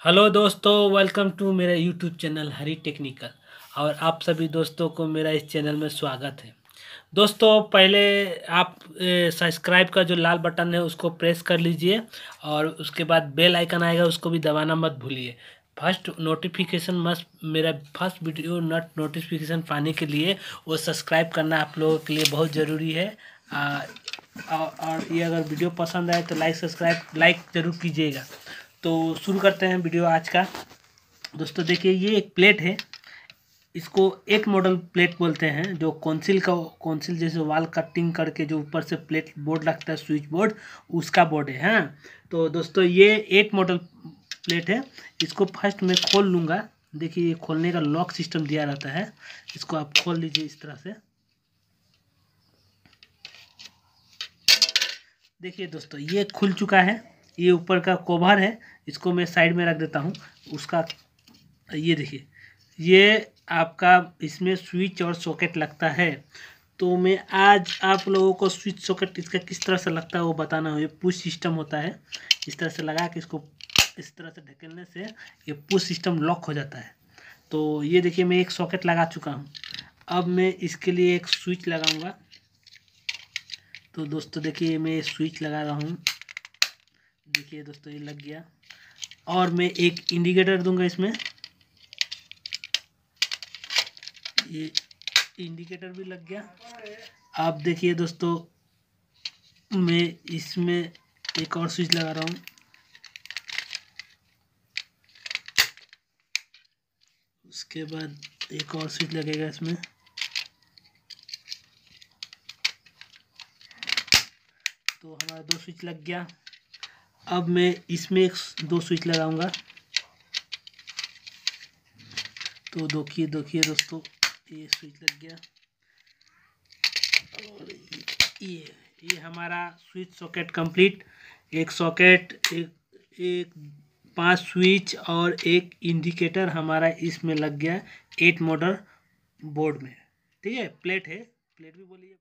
Hello दोस्तों welcome to मेरा YouTube channel Hari technical और आप सभी दोस्तों को मेरा इस चैनल में स्वागत है। दोस्तों पहले आप सब्सक्राइब का जो लाल बटन है उसको प्रेस कर लीजिए और उसके बाद बेल आइकन आएगा उसको भी दबाना मत भूलिए। फ़र्स्ट नोटिफिकेशन मस्ट मेरा फ़र्स्ट वीडियो नोट नोटिफिकेशन पाने के लिए वो सब्सक्राइब करना आप लोगों के लिए बहुत ज़रूरी है। आ, और ये अगर वीडियो पसंद आए तो लाइक सब्सक्राइब लाइक ज़रूर कीजिएगा। तो शुरू करते हैं वीडियो आज का। दोस्तों, देखिए, ये एक प्लेट है। इसको एक मॉडल प्लेट बोलते हैं, जो कौंसिल का कौंसिल जैसे वाल कटिंग करके जो ऊपर से प्लेट बोर्ड लगता है स्विच बोर्ड उसका बोर्ड है हाँ? तो दोस्तों, ये एक मॉडल प्लेट है। इसको फ़र्स्ट मैं खोल लूँगा। देखिए, ये खोलने का लॉक सिस्टम दिया रहता है। इसको आप खोल लीजिए इस तरह से। देखिए, दोस्तों, ये खुल चुका है। ये ऊपर का कवर है, इसको मैं साइड में रख देता हूँ। उसका, ये देखिए, ये आपका इसमें स्विच और सॉकेट लगता है। तो मैं आज आप लोगों को स्विच सॉकेट इसका किस तरह से लगता है वो बताना है। ये पुश सिस्टम होता है, इस तरह से लगा के इसको, इस तरह से ढकेलने से ये पुश सिस्टम लॉक हो जाता है। तो ये देखिए, मैं एक सॉकेट लगा चुका हूँ। अब मैं इसके लिए एक स्विच लगाऊँगा। तो दोस्तों, देखिए, मैं स्विच लगा रहा हूँ। देखिए दोस्तों, ये लग गया। और मैं एक इंडिकेटर दूँगा इसमें। ये इंडिकेटर भी लग गया। आप देखिए दोस्तों, मैं इसमें एक और स्विच लगा रहा हूँ। उसके बाद एक और स्विच लगेगा इसमें। तो हमारा दो स्विच लग गया। अब मैं इसमें एक दो स्विच लगाऊँगा। तो देखिए देखिए दोस्तों, ये स्विच लग गया। और ये ये हमारा स्विच सॉकेट कंप्लीट। एक सॉकेट, एक एक, पाँच स्विच और एक इंडिकेटर हमारा इसमें लग गया, एट मोटर बोर्ड में। ठीक है? प्लेट है? प्लेट भी बोलिए।